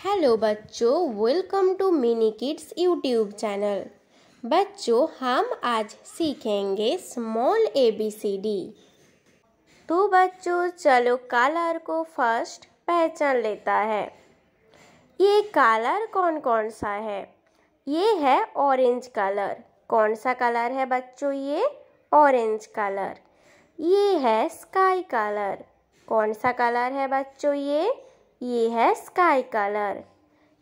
Hello बच्चों welcome to mini kids YouTube channel बच्चों, हम आज सीखेंगे small A B C D तो बच्चों, चलो कलर को फ़र्स्ट पहचान लेता है। ये कलर कौन कौन सा है? ये है ऑरेंज कलर कौन सा कलर है बच्चों ये? ऑरेंज कलर ये है स्काई कलर कौन सा कलर है बच्चों ये? ये है स्काई कलर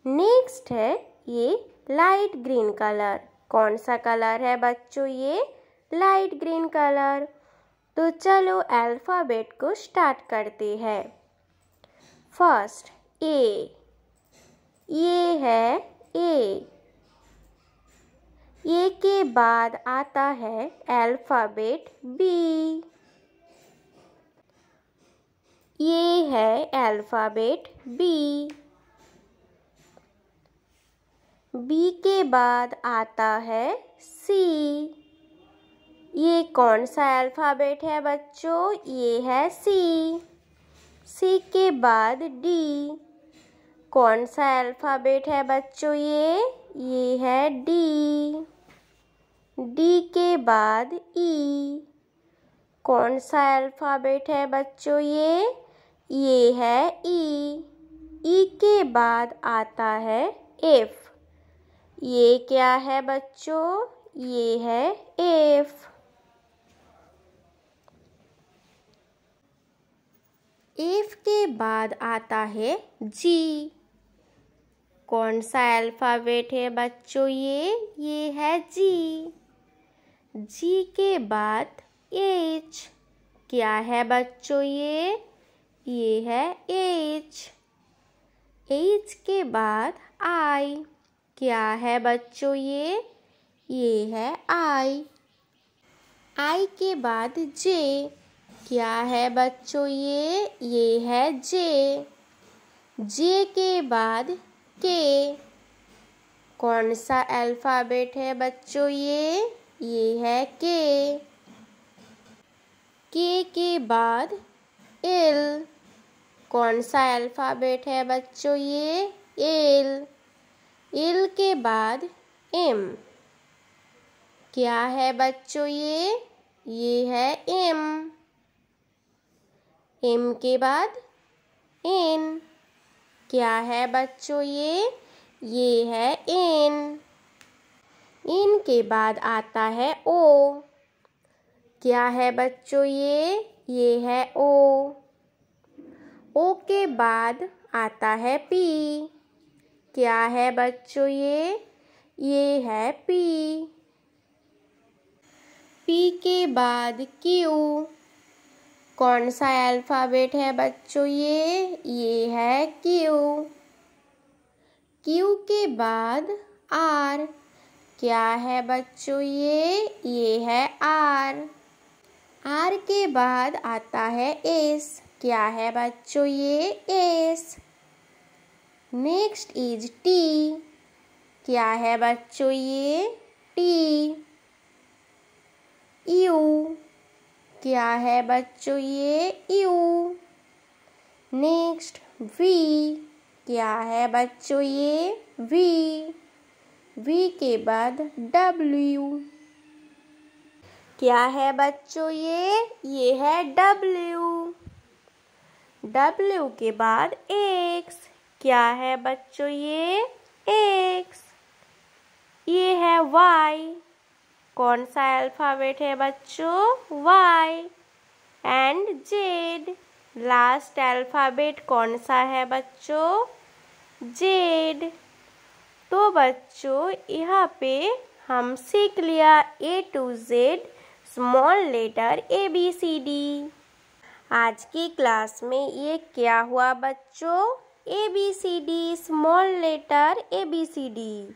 नेक्स्ट है ये लाइट ग्रीन कलर कौन सा कलर है बच्चों ये? लाइट ग्रीन कलर तो चलो अल्फ़ाबेट को स्टार्ट करते हैं. फ़र्स्ट ए ये है ए ए के बाद आता है अल्फ़ाबेट बी ये है अल्फ़ाबेट बी बी के बाद आता है सी ये कौन सा अल्फ़ाबेट है बच्चों? ये है सी सी के बाद डी कौन सा अल्फ़ाबेट है बच्चों ये? ये है डी डी के बाद ई e. कौन सा अल्फ़ाबेट है बच्चों ये? ये है ई ई के बाद आता है एफ़ ये क्या है बच्चों? ये है एफ़ एफ़ के बाद आता है जी कौन सा अल्फ़ाबेट है बच्चों ये? ये है जी जी के बाद एच क्या है बच्चों ये? ये है एच एच के बाद आई क्या है बच्चों ये? ये है आई आई के बाद जे क्या है बच्चों ये? ये है जे जे के बाद के कौन सा अल्फ़ाबेट है बच्चों ये? ये है के के के बाद एल कौन सा अल्फ़ाबेट है बच्चों ये? एल एल के बाद एम क्या है बच्चों ये? ये है एम एम के बाद एन क्या है बच्चों ये? ये है एन एन के बाद आता है ओ क्या है बच्चों ये? ये है ओ ओ के बाद आता है पी। क्या है बच्चों ये? ये है पी। पी के बाद क्यू। कौन सा अल्फ़ाबेट है बच्चों ये? ये है क्यू। क्यू के बाद आर। क्या है बच्चों ये? ये है आर। आर के बाद आता है एस। क्या है बच्चों, ये एस। नेक्स्ट इज़ टी क्या है बच्चों, ये टी यू क्या है बच्चों, ये यू नेक्स्ट वी क्या है बच्चों, ये वी वी के बाद डब्ल्यू क्या है बच्चों, ये ये है डब्ल्यू डब्ल्यू के बाद एक्स क्या है बच्चों ये? एक्स ये है वाई कौन सा अल्फ़ाबेट है बच्चों? Y and Z last alphabet कौन सा है बच्चों? जेड तो बच्चों, यहाँ पे हम सीख लिया A to Z small letter A B C D आज की क्लास में ये क्या हुआ बच्चों? A B C D small letter A B C D